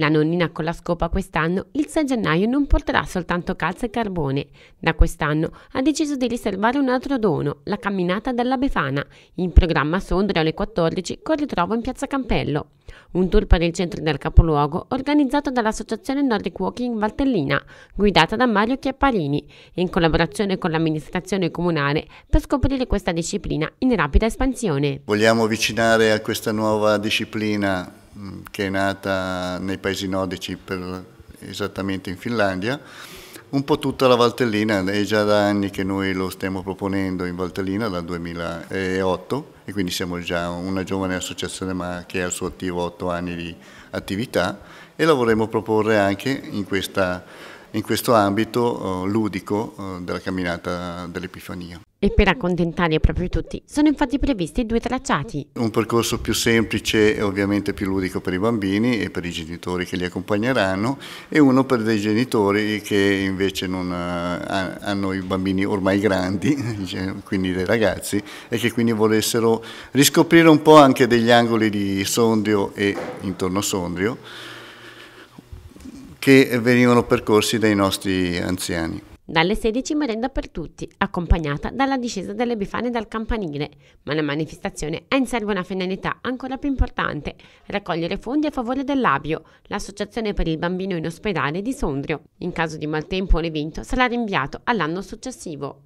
La nonnina con la scopa quest'anno il 6 gennaio non porterà soltanto calza e carbone. Da quest'anno ha deciso di riservare un altro dono, la camminata della Befana, in programma a Sondrio alle 14 con ritrovo in piazza Campello. Un tour per il centro del capoluogo organizzato dall'associazione Nordic Walking Valtellina, guidata da Mario Chiapparini, in collaborazione con l'amministrazione comunale per scoprire questa disciplina in rapida espansione. Vogliamo avvicinare a questa nuova disciplina che è nata nei paesi nordici per, esattamente in Finlandia un po' tutta la Valtellina, è già da anni che noi lo stiamo proponendo in Valtellina, dal 2008, e quindi siamo già una giovane associazione ma che ha al suo attivo otto anni di attività e la vorremmo proporre anche in, questa, in questo ambito uh, ludico uh, della camminata dell'Epifania. E per accontentare proprio tutti sono infatti previsti due tracciati. Un percorso più semplice e ovviamente più ludico per i bambini e per i genitori che li accompagneranno e uno per dei genitori che invece non uh, hanno i bambini ormai grandi, quindi dei ragazzi, e che quindi volessero riscoprire un po' anche degli angoli di Sondrio e intorno a Sondrio che venivano percorsi dai nostri anziani. Dalle 16 merenda per tutti, accompagnata dalla discesa delle bifane dal campanile, ma la manifestazione ha in serbo una finalità ancora più importante, raccogliere fondi a favore dell'Abio, l'associazione per il bambino in ospedale di Sondrio. In caso di maltempo l'evento sarà rinviato all'anno successivo.